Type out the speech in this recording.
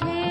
change.